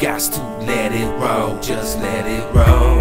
got to let it roll. Just let it roll.